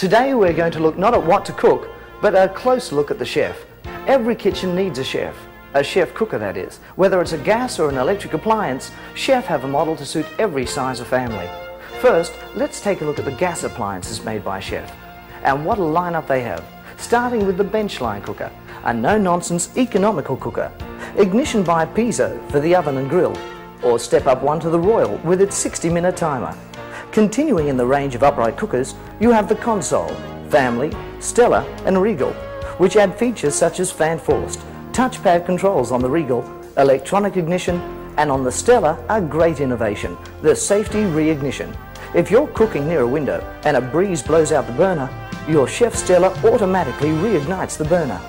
Today we're going to look not at what to cook, but a close look at the chef. Every kitchen needs a chef. A chef cooker, that is. Whether it's a gas or an electric appliance, Chef have a model to suit every size of family. First, let's take a look at the gas appliances made by Chef. And what a lineup they have. Starting with the Benchline cooker, a no-nonsense economical cooker. Ignition by Piezo for the oven and grill. Or step up one to the Royal with its 60-minute timer. Continuing in the range of upright cookers, you have the Console, Family, Stella and Regal, which add features such as fan forced, touchpad controls on the Regal, electronic ignition, and on the Stella, a great innovation, the safety reignition. If you're cooking near a window and a breeze blows out the burner, your Chef Stella automatically reignites the burner.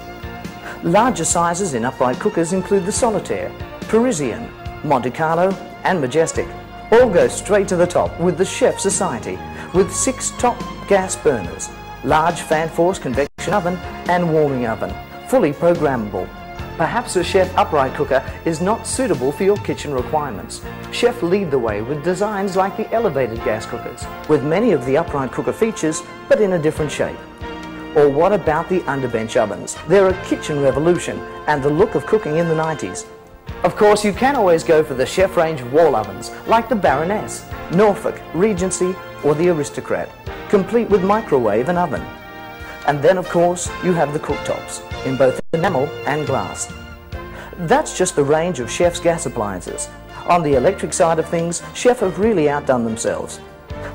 Larger sizes in upright cookers include the Solitaire, Parisian, Monte Carlo and Majestic. All go straight to the top with the Chef Society with six top gas burners, large fan force convection oven and warming oven, fully programmable. Perhaps a Chef upright cooker is not suitable for your kitchen requirements. Chef lead the way with designs like the elevated gas cookers, with many of the upright cooker features, but in a different shape. Or what about the underbench ovens? They're a kitchen revolution and the look of cooking in the 90s. Of course, you can always go for the chef range wall ovens, like the Baroness, Norfolk, Regency, or the Aristocrat, complete with microwave and oven. And then, of course, you have the cooktops, in both enamel and glass. That's just the range of Chef's gas appliances. On the electric side of things, Chef have really outdone themselves.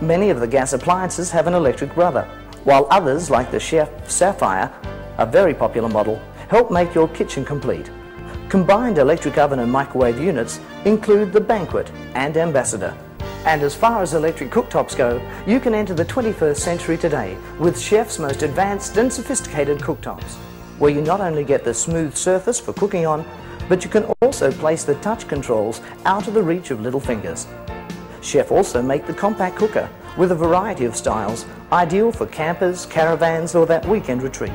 Many of the gas appliances have an electric brother, while others, like the Chef Sapphire, a very popular model, help make your kitchen complete. Combined electric oven and microwave units include the Banquet and Ambassador. And as far as electric cooktops go, you can enter the 21st century today with Chef's most advanced and sophisticated cooktops, where you not only get the smooth surface for cooking on, but you can also place the touch controls out of the reach of little fingers. Chef also make the compact cooker with a variety of styles, ideal for campers, caravans or that weekend retreat.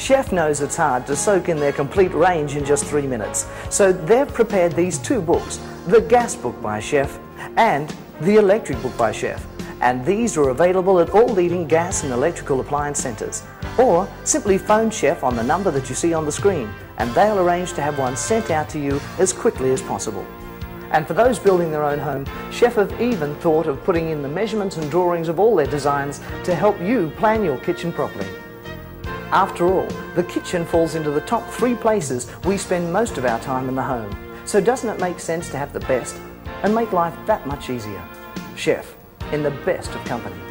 Chef knows it's hard to soak in their complete range in just three minutes, so they've prepared these two books, the Gas Book by Chef and the Electric Book by Chef. And these are available at all leading gas and electrical appliance centres. Or simply phone Chef on the number that you see on the screen and they'll arrange to have one sent out to you as quickly as possible. And for those building their own home, Chef have even thought of putting in the measurements and drawings of all their designs to help you plan your kitchen properly. After all, the kitchen falls into the top three places we spend most of our time in the home. So doesn't it make sense to have the best and make life that much easier? Chef, in the best of company.